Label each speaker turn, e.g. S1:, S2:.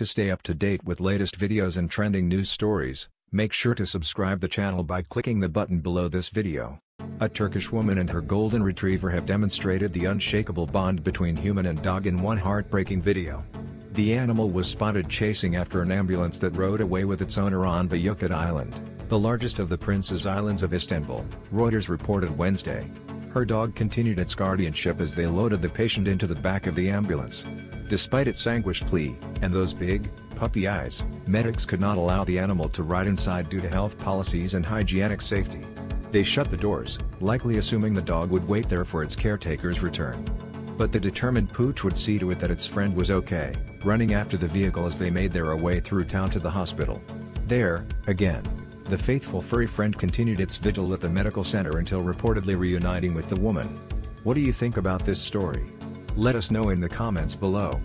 S1: To stay up to date with latest videos and trending news stories, make sure to subscribe the channel by clicking the button below this video. A Turkish woman and her golden retriever have demonstrated the unshakable bond between human and dog in one heartbreaking video. The animal was spotted chasing after an ambulance that rode away with its owner on Büyükada Island, the largest of the Prince's Islands of Istanbul, Reuters reported Wednesday. Her dog continued its guardianship as they loaded the patient into the back of the ambulance. Despite its anguished plea, and those big, puppy eyes, medics could not allow the animal to ride inside due to health policies and hygienic safety. They shut the doors, likely assuming the dog would wait there for its caretaker's return. But the determined pooch would see to it that its friend was okay, running after the vehicle as they made their way through town to the hospital. There, again, the faithful furry friend continued its vigil at the medical center until reportedly reuniting with the woman. What do you think about this story? Let us know in the comments below.